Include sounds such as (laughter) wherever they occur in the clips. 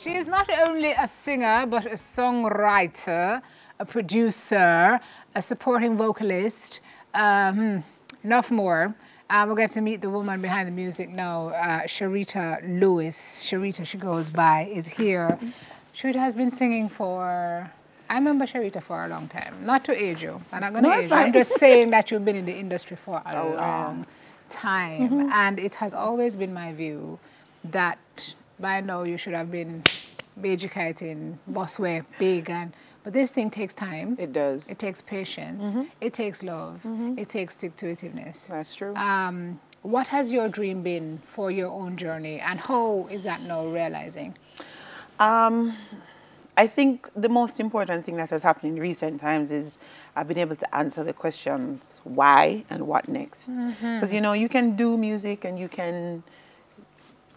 she is not only a singer, but a songwriter, a producer, a supporting vocalist, um, enough more. Uh, we're going to meet the woman behind the music now, uh, Sherieta Lewis. Sherieta, she goes by, is here. Sherieta has been singing for, I remember Sherieta for a long time. Not to age you, And I'm not going to No, age you. I'm just saying that you've been in the industry for a Oh, wow. long time. And it has always been my view that by now you should have been educating, bossway, big, and but this thing takes time. It does. It takes patience. It takes love. It takes stick to itiveness. That's true. Um, what has your dream been for your own journey, and how is that now realizing? Um, I think the most important thing that has happened in recent times is I've been able to answer the questions why and what next. Because you know you can do music and you can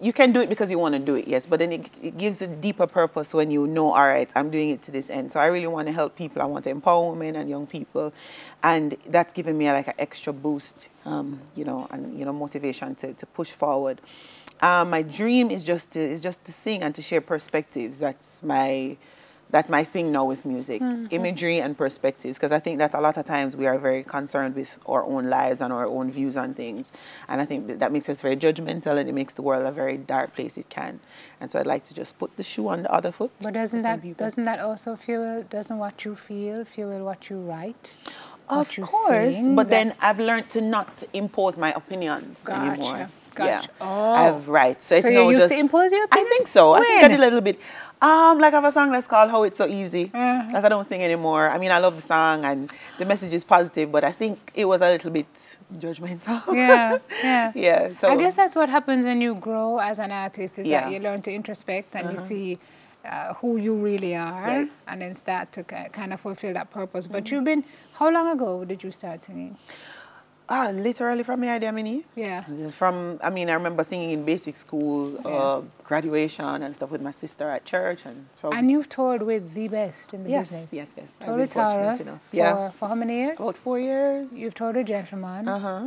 you can do it because you want to do it, yes, but then it, it gives a deeper purpose when you know, all right, I'm doing it to this end. So I really want to help people. I want to empower women and young people, and that's given me like an extra boost, um, you know, and you know, motivation to, to push forward. Um, my dream is just to is just to sing and to share perspectives. That's my that's my thing now with music mm-hmm. imagery and perspectives because i think that a lot of times we are very concerned with our own lives and our own views on things and i think that, that makes us very judgmental and it makes the world a very dark place it can and so i'd like to just put the shoe on the other foot But doesn't that people. doesn't that also fuel? Doesn't what you feel fuel what you write? of course sing, but then i've learned to not impose my opinions Gotcha, anymore gotcha. yeah Oh. i've right so it's So no used just to impose your i think so i think i When? did a little bit um like i have a song that's called how it's so easy Mhm. i don't sing anymore i mean i love the song and the message is positive but i think it was a little bit judgmental Yeah, (laughs) yeah. yeah so I guess that's what happens when you grow as an artist is Yeah. Uh-huh. that you learn to introspect and you see uh, who you really are Right. Mm-hmm. and then start to kind of fulfill that purpose. But you've been, how long ago did you start singing? Ah literally from the idea mini Yeah. from i mean i remember singing in basic school Yeah. uh, graduation and stuff with my sister at church and so And you've toured with the best in the yes business. yes yes I've Toured with Tarrus for, yeah for how many years? about four years You've toured with Gentleman. uh-huh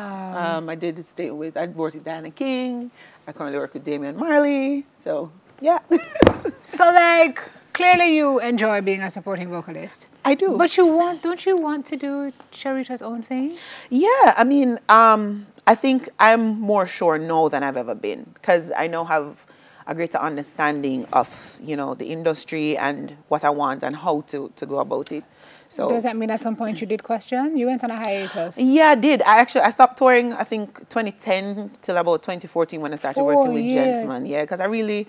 Um, Um, I did stay with, I worked with Diana King. I currently work with Damian Marley. So, yeah, (laughs) so like, clearly you enjoy being a supporting vocalist. I do. But you want, don't you want to do Sherieta's own thing? yeah, I mean, um, I think I'm more sure now than I've ever been because I now have a greater understanding of, you know, the industry and what I want and how to, to go about it. So, Does that mean at some point you did question? You went on a hiatus. yeah, I did. I actually I stopped touring. I think 2010 till about 2014 when I started Four working with years. Gentleman. Yeah, because I really,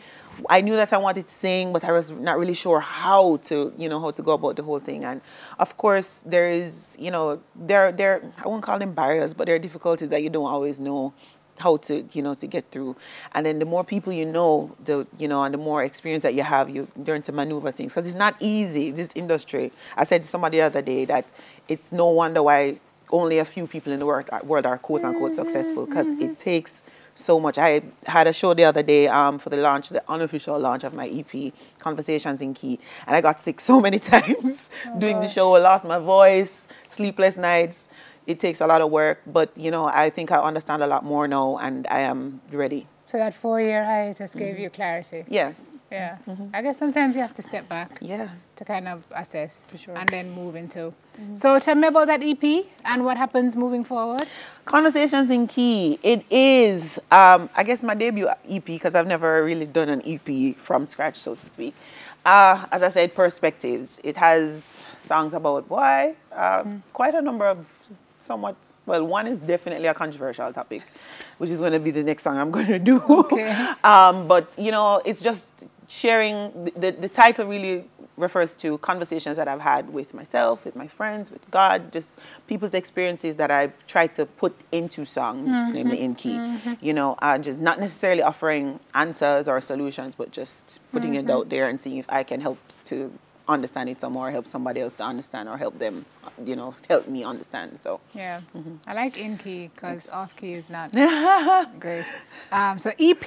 I knew that I wanted to sing, but I was not really sure how to, you know, how to go about the whole thing. And of course, there is, you know, there there I won't call them barriers, but there are difficulties that you don't always know how to you know to get through. And then the more people you know the you know and the more experience that you have you learn to maneuver things. Because it's not easy this industry. I said to somebody the other day that it's no wonder why only a few people in the world are, world are quote unquote successful because it mm-hmm. takes so much. I had a show the other day um, for the launch the unofficial launch of my ep conversations in key. And i got sick so many (laughs) times doing the show. I lost my voice sleepless nights. It takes a lot of work, but you know, I think I understand a lot more now, and I am ready. So that four-year hiatus gave you clarity. Yes. Yeah. I guess sometimes you have to step back Yeah. to kind of assess sure. and then move into. So tell me about that EP and what happens moving forward. Conversations in Key. It is, um, I guess, my debut EP because I've never really done an EP from scratch, so to speak. Uh, as I said, perspectives. It has songs about why, uh, quite a number of somewhat. Well, one is definitely a controversial topic, which is going to be the next song I'm (laughs) going to do. Okay. um, but you know, it's just sharing. The, the, the title really refers to conversations that I've had with myself, with my friends, with God, just people's experiences that I've tried to put into song, namely in key. You know, uh, just not necessarily offering answers or solutions, but just putting it out there and seeing if I can help to understand it some more, help somebody else to understand, or help them, you know, help me understand. So. Yeah. Mm-hmm. I like in key because off key is not (laughs) great. Um, so EP,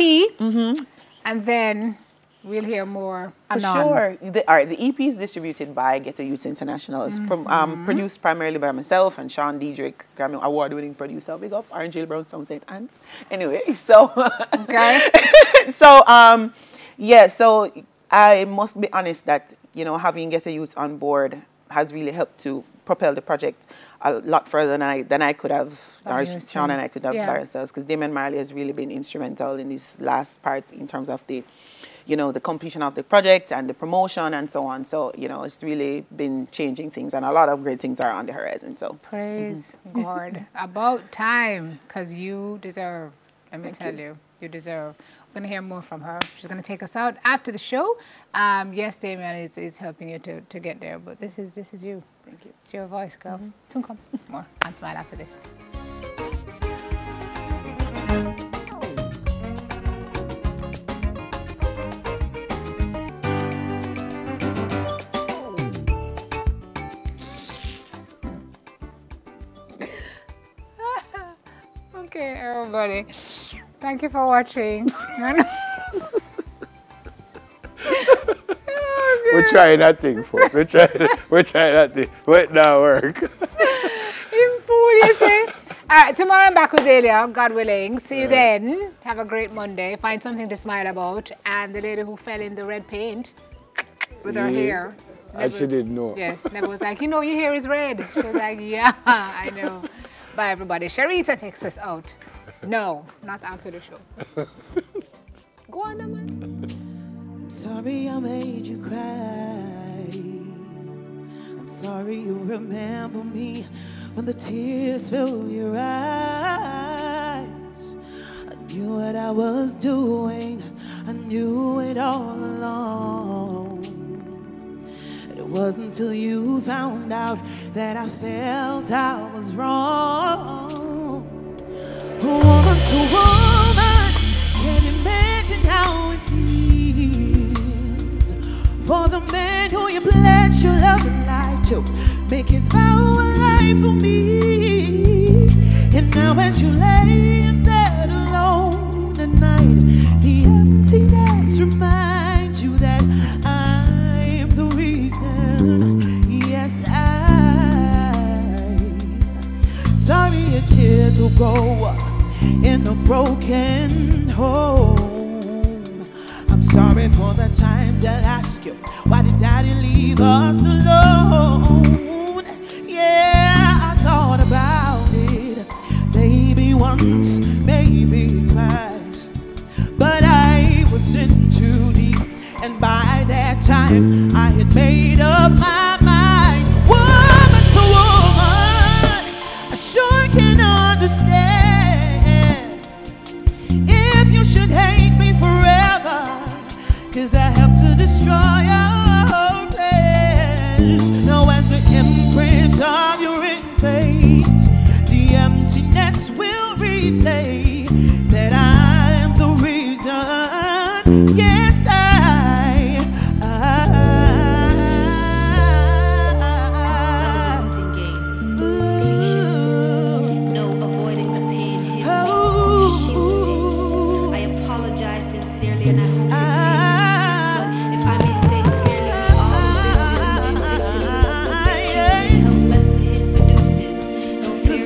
and then we'll hear more. For anon. sure. The, all right, the EP is distributed by Ghetto Youth International. It's prom- um, produced primarily by myself and Sean Diedrich, Grammy award-winning producer. Big up, Orange Hill Brown's Town St. Ann. Anyway, (laughs) so Okay. (laughs) so um, Yeah, so I must be honest that, you know, having Ghetto Youth on board has really helped to propel the project a lot further than I than I could have, By or. Sean and I could have Yeah. by ourselves. Because Damian Marley has really been instrumental in this last part in terms of the, you know, the completion of the project and the promotion and so on. So you know, it's really been changing things, and a lot of great things are on the horizon. So Praise mm-hmm. (laughs) God. About time, because you deserve. Let me tell you. you, deserve. Going to hear more from her. She's going to take us out after the show. Um, yes, Damian is, is helping you to, to get there, but this is this is you. thank you. It's your voice, girl. Soon come. More and smile after this. (laughs) Okay, everybody. Thank you for watching. (laughs) (laughs) We're trying that thing, folks. We're trying, we're trying that thing. But it not work. You fool, you say. All right, tomorrow I'm back with Delia, God willing. See you then. Have a great Monday. Find something to smile about. And the lady who fell in the red paint with her Yeah. hair. And she didn't know. Yes, Never was like, you know, your hair is red. She was like, (laughs) yeah, I know. Bye, everybody. Sherieta takes us out. No, not after the show. (laughs) Go on, man. I'm sorry I made you cry. I'm sorry you remember me when the tears fill your eyes. I knew what I was doing, I knew it all along. It wasn't until you found out that I felt I was wrong. Woman to woman, can't imagine how it feels for the man who you pledged your love and life to make his vow a life for me. And now as you lay a broken home. I'm sorry for the times they'll ask you, why did daddy leave us alone? Yeah, I thought about it, maybe once, maybe twice. But I was in too deep, and by that time I had made up my mind. Woman to woman, I sure can emptiness